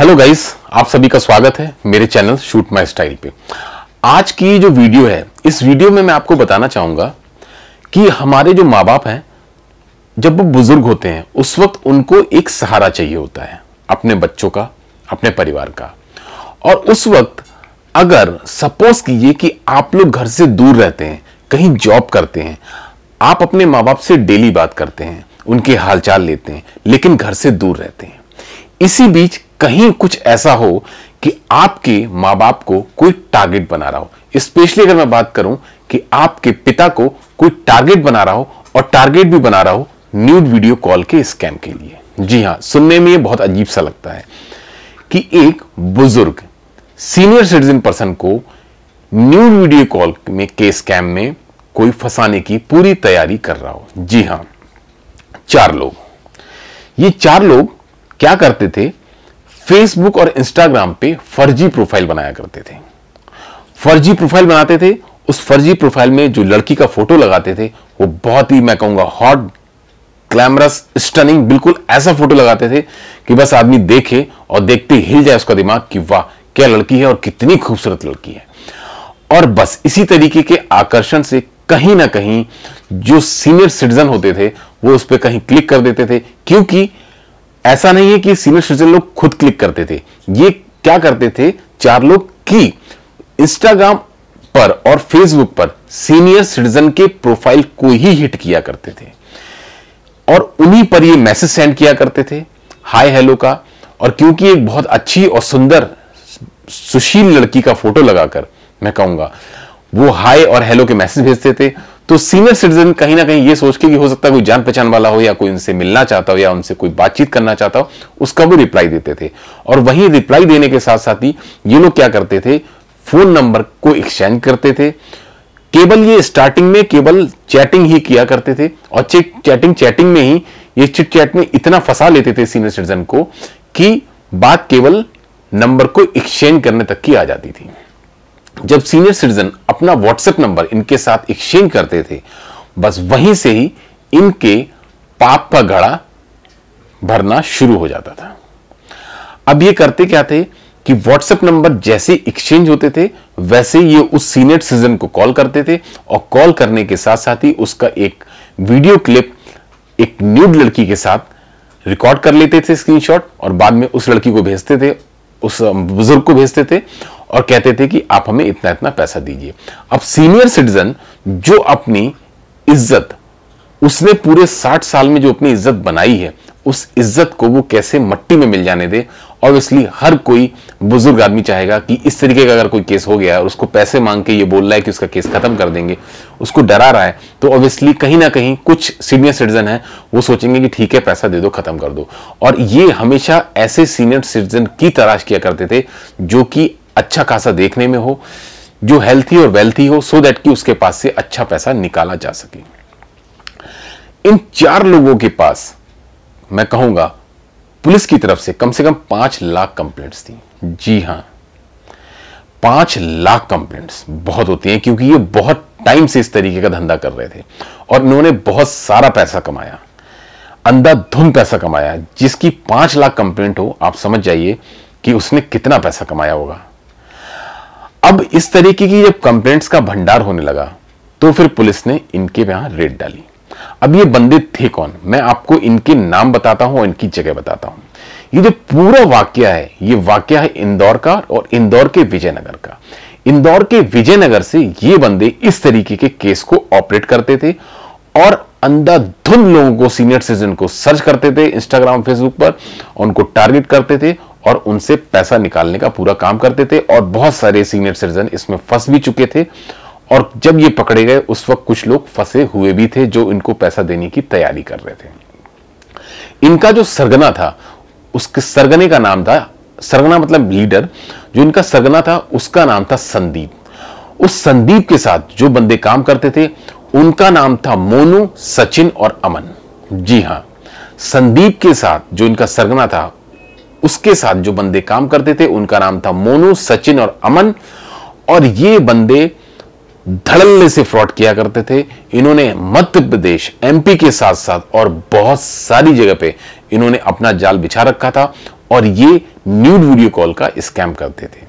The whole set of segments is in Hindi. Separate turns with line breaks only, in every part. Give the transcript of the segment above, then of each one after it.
हेलो गाइस आप सभी का स्वागत है मेरे चैनल शूट माई स्टाइल पे। आज की जो वीडियो है, इस वीडियो में मैं आपको बताना चाहूँगा कि हमारे जो माँ बाप हैं, जब वो बुज़ुर्ग होते हैं, उस वक्त उनको एक सहारा चाहिए होता है, अपने बच्चों का, अपने परिवार का। और उस वक्त अगर सपोज़ कीजिए कि आप लोग घर से दूर रहते हैं, कहीं जॉब करते हैं, आप अपने माँ बाप से डेली बात करते हैं, उनके हालचाल लेते हैं, लेकिन घर से दूर रहते हैं। इसी बीच कहीं कुछ ऐसा हो कि आपके माँ बाप को कोई टारगेट बना रहा हो। स्पेशली अगर मैं बात करूँ कि आपके पिता को कोई टारगेट बना रहा हो और टारगेट भी बना रहा हो न्यूड वीडियो कॉल के स्कैम के लिए। जी हाँ, सुनने में ये बहुत अजीब सा लगता है कि एक बुज़ुर्ग सीनियर सिटीजन पर्सन को न्यूड वीडियो कॉल में के स्कैम में कोई फंसाने की पूरी तैयारी कर रहा हो। जी हाँ, चार लोग। ये चार लोग क्या करते थे? फेसबुक और इंस्टाग्राम पे फर्जी प्रोफ़ाइल बनाया करते थे। फर्जी प्रोफ़ाइल बनाते थे, उस फर्जी प्रोफ़ाइल में जो लड़की का फ़ोटो लगाते थे, वो बहुत ही, मैं कहूँगा हॉट ग्लैमरस स्टनिंग बिल्कुल ऐसा फ़ोटो लगाते थे कि बस आदमी देखे और देखते हिल जाए उसका दिमाग कि वाह, क्या लड़की है और कितनी खूबसूरत लड़की है। और बस इसी तरीके के आकर्षण से कहीं ना कहीं जो सीनियर सिटीजन होते थे, वो उस पर कहीं क्लिक कर देते थे, क्योंकि ऐसा नहीं है कि सीनियर सिटीजन लोग खुद क्लिक करते थे। ये क्या करते थे? चार लोग की इंस्टाग्राम पर और फेसबुक पर सीनियर सिटीजन के प्रोफ़ाइल को ही हिट किया करते थे। और उन्हीं पर ये मैसेज सेंड किया करते थे, हाय, हेलो का। और क्योंकि एक बहुत अच्छी और सुंदर, सुशील लड़की का फ़ोटो लगाकर, मैं कहूँगा, वो हाय और हेलो के मैसेज भेजते थे। तो सीनियर सिटीजन कहीं ना कहीं ये सोच के कि हो सकता है कोई जान पहचान वाला हो या कोई उनसे मिलना चाहता हो या उनसे कोई बातचीत करना चाहता हो, उसका वो रिप्लाई देते थे। और वही रिप्लाई देने के साथ साथ ही ये लोग क्या करते थे? फ़ोन नंबर को एक्सचेंज करते थे। केवल ये स्टार्टिंग में, केवल चैटिंग ही किया करते थे। और चैटिंग चैटिंग में ही ये चिट चैट में इतना फंसा लेते थे सीनियर सिटीजन को कि बात केवल नंबर को एक्सचेंज करने तक की आ जाती थी। जब सीनियर सिटीजन अपना व्हाट्सएप नंबर इनके साथ एक्सचेंज करते थे, बस वहीं से ही इनके पाप का घड़ा भरना शुरू हो जाता था। अब ये करते क्या थे कि व्हाट्सएप नंबर जैसे एक्सचेंज होते थे, वैसे ये उस सीनियर सिटीजन को कॉल करते थे और कॉल करने के साथ साथ ही उसका एक वीडियो क्लिप एक न्यूड लड़की के साथ रिकॉर्ड कर लेते थे स्क्रीनशॉट और बाद में उस लड़की को भेजते थे उस बुज़ुर्ग को भेजते थे और कहते थे कि आप हमें इतना इतना पैसा दीजिए। अब सीनियर सिटीजन जो अपनी इज़्ज़त, उसने पूरे साठ साल में जो अपनी इज़्ज़त बनाई है उस इज़्ज़त को वो कैसे मट्टी में मिल जाने दे? ऑब्वियसली हर कोई बुज़ुर्ग आदमी चाहेगा कि इस तरीके का अगर कोई केस हो गया और उसको पैसे मांग के ये बोल रहा है कि उसका केस खत्म कर देंगे, उसको डरा रहा है तो ऑब्वियसली कहीं ना कहीं कुछ सीनियर सिटीजन है, वो सोचेंगे कि ठीक है, पैसा दे दो, खत्म कर दो। और ये हमेशा ऐसे सीनियर सिटीजन की तलाश किया करते थे, जो कि अच्छा खासा देखने में हो, जो हेल्थी और वेल्थी हो सो दैट कि उसके पास से अच्छा पैसा निकाला जा सके। इन चार लोगों के पास मैं कहूँगा, पुलिस की तरफ़ से कम से कम पाँच लाख कंप्लेंट्स थी। जी हाँ, पाँच लाख कंप्लेंट्स बहुत होती हैं क्योंकि ये बहुत टाइम से इस तरीके का धंधा कर रहे थे और इन्होंने बहुत सारा पैसा कमाया, अंधाधुंध पैसा कमाया। जिसकी पाँच लाख कंप्लेंट हो, आप समझ जाइए कि उसने कितना पैसा कमाया होगा। अब इस तरीके की जब कंप्लेंट्स का भंडार होने लगा तो फिर पुलिस ने इनके यहाँ रेड डाली। अब ये बंदे थे कौन? मैं आपको इनके नाम बताता हूँ और इनकी जगह बताता हूँ। ये जो पूरा वाक्य है, ये वाक्य है इंदौर का और इंदौर के विजयनगर का। इंदौर के विजयनगर से ये बंदे इस तरीके के केस को ऑपरेट करते थे और अंधाधुंध लोगों को, सीनियर सिटीजन को सर्च करते थे इंस्टाग्राम फेसबुक पर, उनको टारगेट करते थे और उनसे पैसा निकालने का पूरा काम करते थे और बहुत सारे सीनियर सिटीजन इसमें फंस भी चुके थे। और जब ये पकड़े गए, उस वक्त कुछ लोग फंसे हुए भी थे जो इनको पैसा देने की तैयारी कर रहे थे। इनका जो सरगना था, उसके सरगने का नाम था, सरगना मतलब लीडर, जो इनका सरगना था, उसका नाम था संदीप। उस संदीप के साथ जो बंदे काम करते थे, उनका नाम था मोनू, सचिन और अमन। जी हाँ, संदीप के साथ जो इनका सरगना था, उसके साथ जो बंदे काम करते थे, उनका नाम था मोनू, सचिन और अमन। और ये बंदे धड़ल्ले से फ्रॉड किया करते थे। इन्होंने मध्य प्रदेश एमपी के साथ साथ और बहुत सारी जगह पे इन्होंने अपना जाल बिछा रखा था और ये न्यूड वीडियो कॉल का स्कैम करते थे।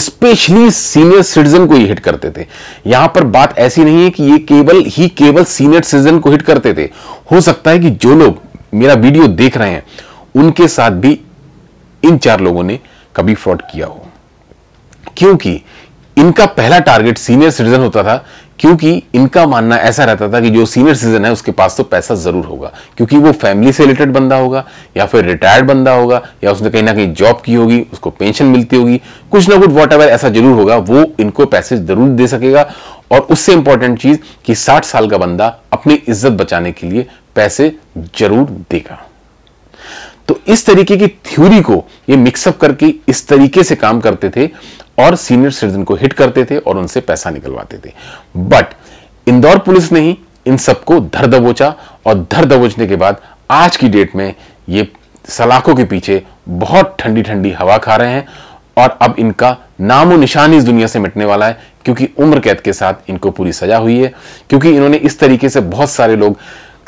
स्पेशली सीनियर सिटीजन को ही हिट करते थे। यहाँ पर बात ऐसी नहीं है कि ये केवल ही केवल सीनियर सिटीजन को हिट करते थे। हो सकता है कि जो लोग मेरा वीडियो देख रहे हैं, उनके साथ भी इन चार लोगों ने कभी फ्रॉड किया हो। क्योंकि इनका पहला टारगेट सीनियर सिटीजन होता था, क्योंकि इनका मानना ऐसा रहता था कि जो सीनियर सिटीजन है, उसके पास तो पैसा ज़रूर होगा, क्योंकि वो फैमिली से रिलेटेड बंदा होगा, या फिर रिटायर्ड बंदा होगा, या उसने कहीं ना कहीं जॉब की होगी, उसको पेंशन मिलती होगी, कुछ ना कुछ वॉट एवर ऐसा ज़रूर होगा, वो इनको पैसे ज़रूर दे सकेगा। और उससे इंपॉर्टेंट चीज़ कि साठ साल का बंदा अपनी इज़्ज़त बचाने के लिए पैसे ज़रूर देगा। तो इस तरीके की थ्योरी को ये मिक्सअप करके इस तरीके से काम करते थे और सीनियर सिटीजन को हिट करते थे और उनसे पैसा निकलवाते थे। बट इंदौर पुलिस ने ही इन सबको धर दबोचा और धर दबोचने के बाद आज की डेट में ये सलाखों के पीछे बहुत ठंडी ठंडी हवा खा रहे हैं और अब इनका नामो निशान इस दुनिया से मिटने वाला है क्योंकि उम्र कैद के साथ इनको पूरी सजा हुई है, क्योंकि इन्होंने इस तरीके से बहुत सारे लोग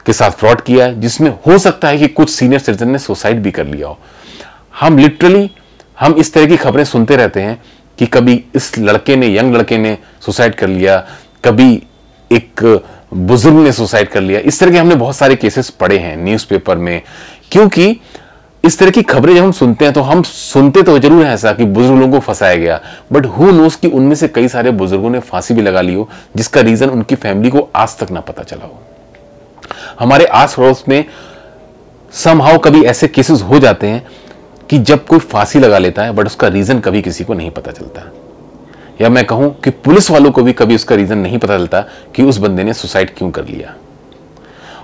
के साथ फ्रॉड किया है, जिसमें हो सकता है कि कुछ सीनियर सिटीजन ने सुसाइड भी कर लिया हो। हम लिटरली हम इस तरह की खबरें सुनते रहते हैं कि कभी इस लड़के ने, यंग लड़के ने सुसाइड कर लिया, कभी एक बुज़ुर्ग ने सुसाइड कर लिया। इस तरह के हमने बहुत सारे केसेस पढ़े हैं न्यूज़पेपर में, क्योंकि इस तरह की खबरें जब हम सुनते हैं तो हम सुनते तो ज़रूर है ऐसा कि बुज़ुर्ग लोगों को फंसाया गया। बट हु नोस कि उनमें से कई सारे बुज़ुर्गों ने फांसी भी लगा ली हो, जिसका रीजन उनकी फैमिली को आज तक ना पता चला हो। हमारे आस पड़ोस में समहाउ कभी ऐसे केसेस हो जाते हैं कि जब कोई फांसी लगा लेता है बट उसका रीजन कभी किसी को नहीं पता चलता। या मैं कहूँ कि पुलिस वालों को भी कभी उसका रीजन नहीं पता चलता कि उस बंदे ने सुसाइड क्यों कर लिया।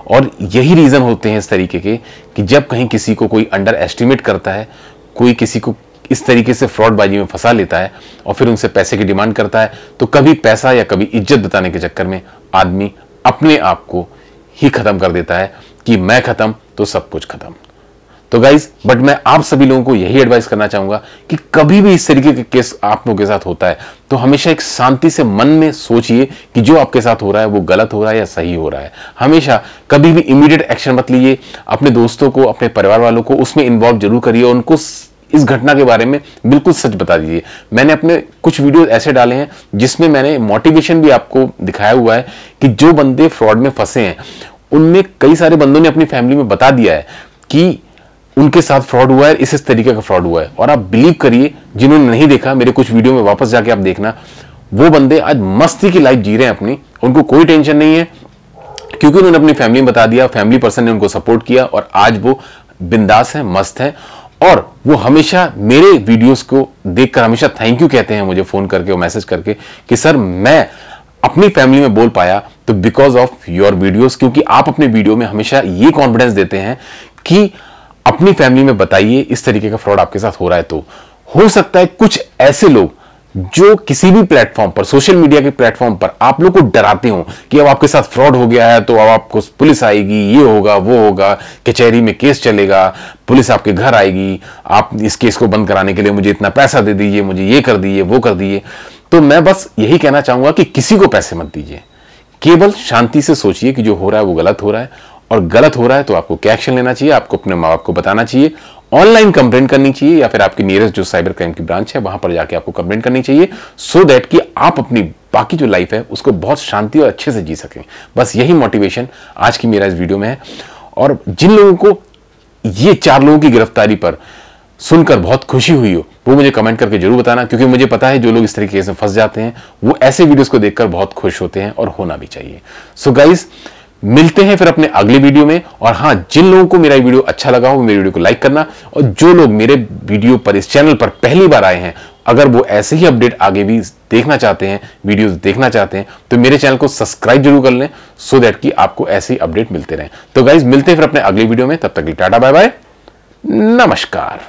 और यही रीजन होते हैं इस तरीके के कि जब कहीं किसी को कोई अंडर एस्टिमेट करता है, कोई किसी को इस तरीके से फ्रॉडबाजी में फंसा लेता है और फिर उनसे पैसे की डिमांड करता है तो कभी पैसा या कभी इज़्ज़त बताने के चक्कर में आदमी अपने आप को ही खत्म कर देता है कि मैं खत्म तो सब कुछ खत्म। तो गाइज़ बट मैं आप सभी लोगों को यही एडवाइस करना चाहूँगा कि कभी भी इस तरीके के केस आप लोगों के साथ होता है तो हमेशा एक शांति से मन में सोचिए कि जो आपके साथ हो रहा है वो गलत हो रहा है या सही हो रहा है। हमेशा कभी भी इमीडिएट एक्शन मत लीजिए, अपने दोस्तों को, अपने परिवार वालों को उसमें इन्वॉल्व ज़रूर करिए, उनको इस घटना के बारे में बिल्कुल सच बता दीजिए। मैंने अपने कुछ वीडियो ऐसे डाले हैं जिसमें मैंने मोटिवेशन भी आपको दिखाया हुआ है कि जो बंदे फ्रॉड में फंसे हैं, उनमें कई सारे बंदों ने अपनी फैमिली में बता दिया है कि उनके साथ फ्रॉड हुआ है इस इस तरीके का फ्रॉड हुआ है। और आप बिलीव करिए, जिन्होंने नहीं देखा, मेरे कुछ वीडियो में वापस जाके आप देखना, वो बंदे आज मस्ती की लाइफ जी रहे हैं अपनी, उनको कोई टेंशन नहीं है, क्योंकि उन्होंने अपनी फैमिली में बता दिया फैमिली पर्सन ने उनको सपोर्ट किया, और आज वो बिंदास है, मस्त है, और वो हमेशा मेरे वीडियोस को देखकर हमेशा थैंक यू कहते हैं मुझे फ़ोन करके और मैसेज करके कि, सर, मैं अपनी फैमिली में बोल पाया तो बिकॉज़ ऑफ़ योर वीडियोस क्योंकि आप अपने वीडियो में हमेशा ये कॉन्फिडेंस देते हैं कि अपनी फैमिली में बताइए, इस तरीके का फ्रॉड आपके साथ हो रहा है तो। हो सकता है कुछ ऐसे लोग जो किसी भी प्लेटफॉर्म पर, सोशल मीडिया के प्लेटफॉर्म पर आप लोग को डराते हो कि अब आपके साथ फ्रॉड हो गया है तो अब आपको पुलिस आएगी, ये होगा, वो होगा, कचहरी में केस चलेगा, पुलिस आपके घर आएगी, आप इस केस को बंद कराने के लिए मुझे इतना पैसा दे दीजिए, मुझे ये कर दीजिए, वो कर दीजिए। तो मैं बस यही कहना चाहूँगा कि किसी को पैसे मत दीजिए। केवल शांति से सोचिए कि जो हो रहा है वो गलत हो रहा है। और गलत हो रहा है तो आपको क्या एक्शन लेना चाहिए? आपको अपने माँ बाप को बताना चाहिए। ऑनलाइन कंप्लेंट करनी चाहिए या फिर आपकी नियरेस्ट जो साइबर क्राइम की ब्रांच है, वहाँ पर जाके आपको कंप्लेंट करनी चाहिए सो so दैट कि आप अपनी बाकी जो लाइफ है, उसको बहुत शांति और अच्छे से जी सकें। बस यही मोटिवेशन आज की मेरा इस वीडियो में है। और जिन लोगों को ये चार लोगों की गिरफ्तारी पर सुनकर बहुत खुशी हुई हो, वो मुझे कमेंट करके ज़रूर बताना, क्योंकि मुझे पता है जो लोग इस तरीके से फंस जाते हैं, वो ऐसे वीडियोस को देखकर बहुत खुश होते हैं और होना भी चाहिए। सो so गाइज़ मिलते हैं फिर अपने अगले वीडियो में। और हाँ जिन लोगों को मेरा वीडियो अच्छा लगा हो, मेरे वीडियो को लाइक करना। और जो लोग मेरे वीडियो पर, इस चैनल पर पहली बार आए हैं, अगर वो ऐसे ही अपडेट आगे भी देखना चाहते हैं वीडियोस देखना चाहते हैं तो मेरे चैनल को सब्सक्राइब ज़रूर कर लें सो दैट कि आपको ऐसे ही अपडेट मिलते रहें। तो गाइज़ मिलते हैं फिर अपने अगले वीडियो में। तब तक टाटा बाय बाय नमस्कार।